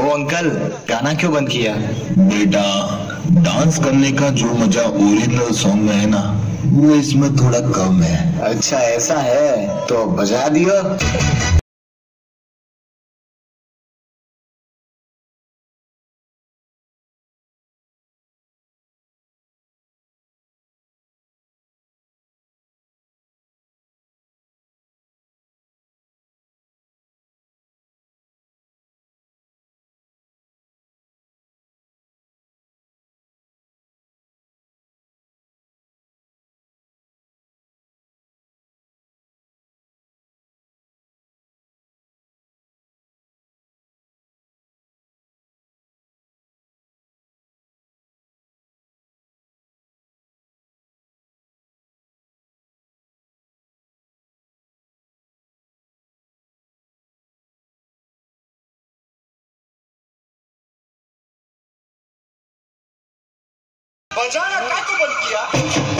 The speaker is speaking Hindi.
ओ अंकल गाना क्यों बंद किया? बेटा डांस करने का जो मज़ा ओरिजिनल सॉन्ग में है ना वो इसमें थोड़ा कम है। अच्छा ऐसा है? तो बजा दियो। बजाना का तो बंद किया।